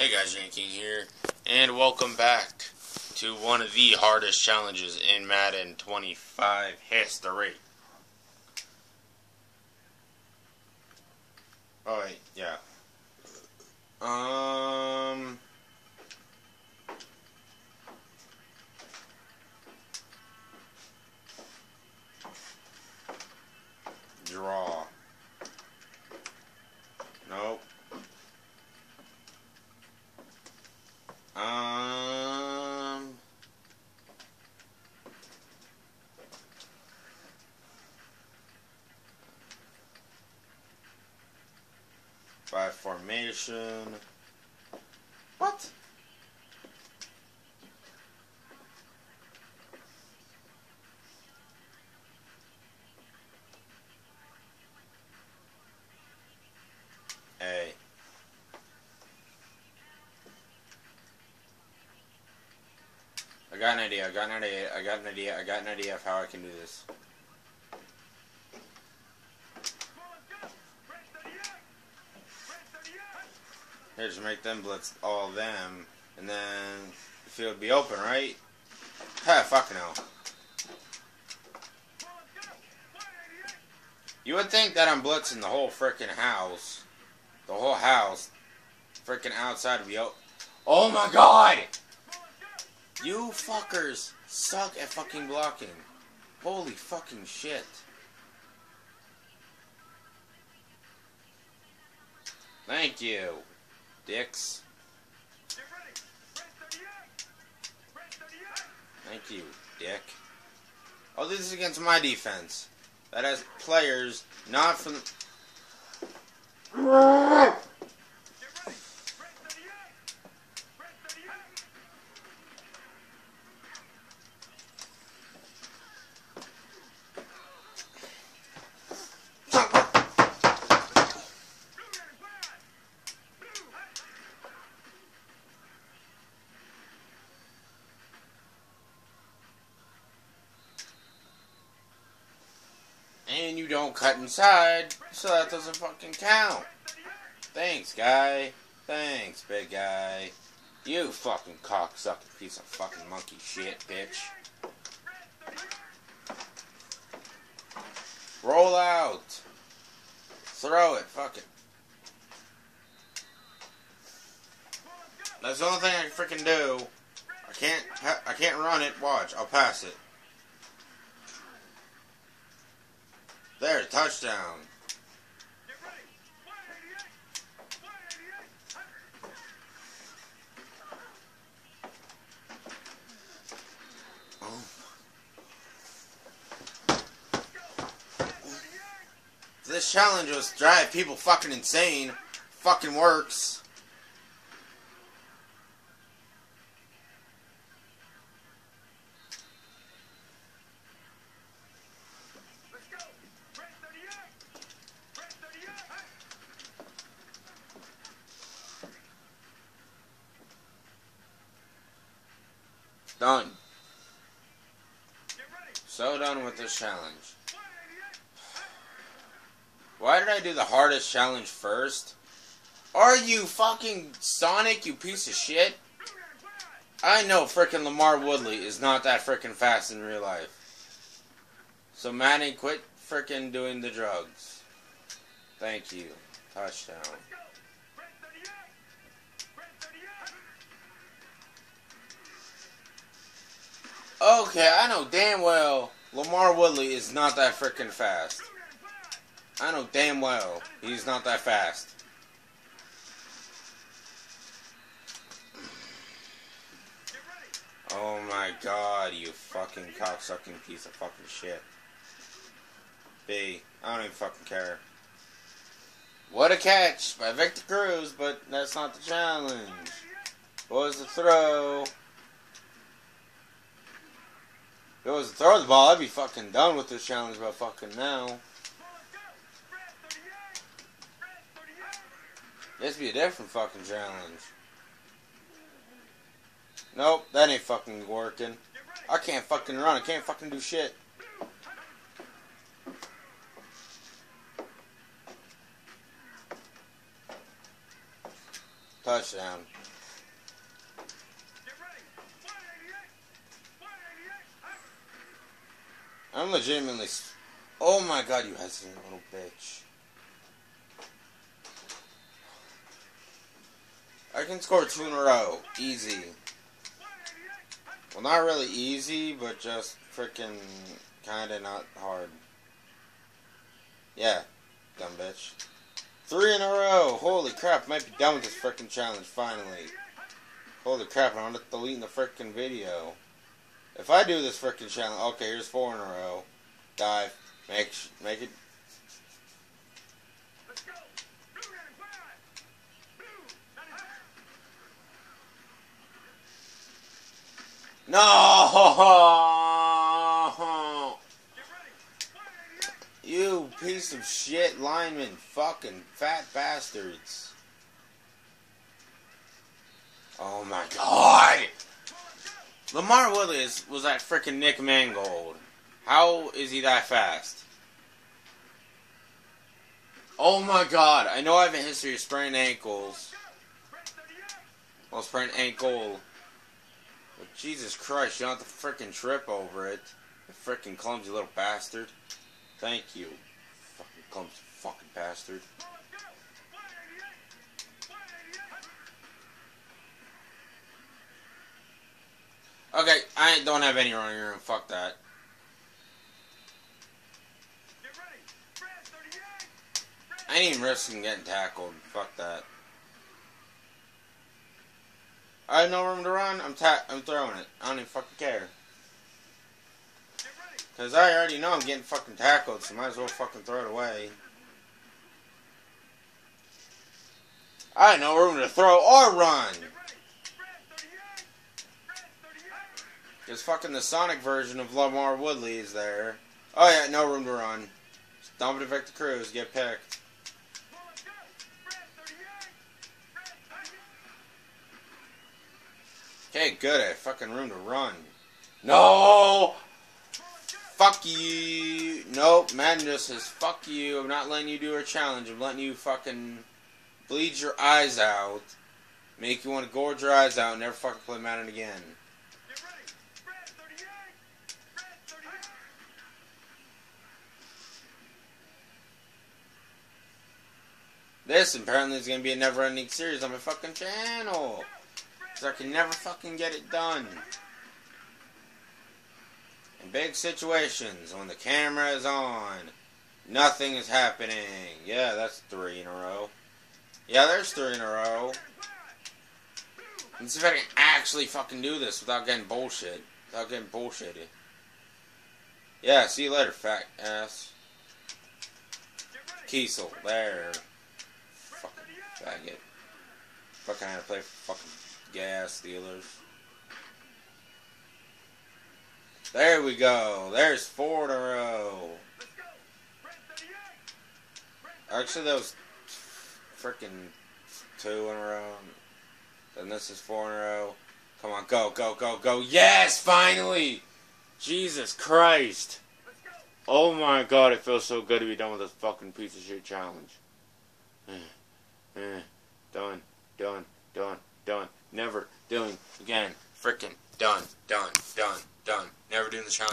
Hey guys, YankeeKing here, and welcome back to one of the hardest challenges in Madden 25 history. Oh wait, yeah. Um... Draw. Nope. Um. By formation. What? I got an idea, I got an idea, I got an idea, I got an idea of how I can do this. Here's make them blitz all them, and then the field be open, right? Ha, fucking hell. You would think that I'm blitzing the whole freaking house. The whole house. Freaking outside of open. Oh my god! You fuckers suck at fucking blocking. Holy fucking shit. Thank you, dicks. Thank you, dick. Oh, this is against my defense. That has players not from. And you don't cut inside, so that doesn't fucking count. Thanks, guy. Thanks, big guy. You fucking cocksucking piece of fucking monkey shit, bitch. Roll out. Throw it. Fuck it. That's the only thing I can freaking do. I can't. I can't run it. Watch. I'll pass it. There, touchdown. Oh. This challenge was drive people fucking insane. Fucking works. Done. So done with this challenge. Why did I do the hardest challenge first? Are you fucking Sonic, you piece of shit? I know frickin' LaMarr Woodley is not that frickin' fast in real life. So Manny, quit frickin' doing the drugs. Thank you. Touchdown. Okay, I know damn well LaMarr Woodley is not that freaking fast. I know damn well he's not that fast. Oh my god, you fucking cocksucking piece of fucking shit. B, I don't even fucking care. What a catch by Victor Cruz, but that's not the challenge. What was the throw? If it was to throw the ball, I'd be fucking done with this challenge by fucking now. This be a different fucking challenge. Nope, that ain't fucking working. I can't fucking run. I can't fucking do shit. Touchdown. I'm legitimately. Oh my god, you hesitant little bitch. I can score two in a row. Easy. Well, not really easy, but just freaking kinda not hard. Yeah, dumb bitch. Three in a row! Holy crap, might be done with this freaking challenge finally. Holy crap, I'm deleting the freaking video. If I do this freaking challenge, okay, here's four in a row. Dive, make make it. No! You piece of shit lineman, fucking fat bastards. Oh my god! LaMarr Woodley is, was that freaking Nick Mangold. How is he that fast? Oh my god, I know I have a history of sprained ankles. Well, sprained ankle. But Jesus Christ, you don't have to freaking trip over it. You freaking clumsy little bastard. Thank you. Fucking clumsy fucking bastard. Okay, I don't have any running room. Fuck that. I ain't even risking getting tackled. Fuck that. I have no room to run. I'm ta I'm throwing it. I don't even fucking care. Cause I already know I'm getting fucking tackled, so might as well fucking throw it away. I have no room to throw or run. Because fucking the Sonic version of LaMarr Woodley is there. Oh yeah, no room to run. To Victor Cruz, get picked. Okay, good. I fucking room to run. No! Fuck you. Nope, Madden just says, fuck you. I'm not letting you do a challenge. I'm letting you fucking bleed your eyes out. Make you want to gorge your eyes out and never fucking play Madden again. This apparently is to be a never-ending series on my fucking channel. Because I can never fucking get it done. In big situations, when the camera is on, nothing is happening. Yeah, that's three in a row. Yeah, there's three in a row. Let's see if I can actually fucking do this without getting bullshit. Without getting bullshitted. Yeah, see you later, fat ass. Kiesel, there. Faggot. Fucking had to play fucking gas dealers. There we go. There's four in a row. Actually, was freaking two in a row. And this is four in a row. Come on, go, go, go, go. Yes, finally! Jesus Christ. Oh my god, it feels so good to be done with this fucking piece of shit challenge. Eh, done, done, done, done. Never doing again. Freaking done, done, done, done. Never doing the challenge.